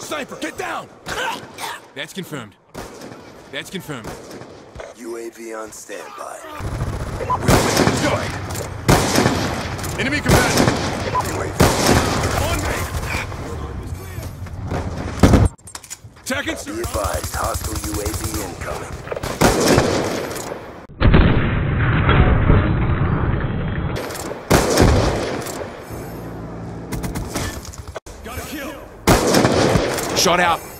sniper. Get down! That's confirmed. That's confirmed. UAV on standby. Go! Enemy combatant! On me! Tagging, Be advised, hostile UAV incoming. Got a kill! Shot out.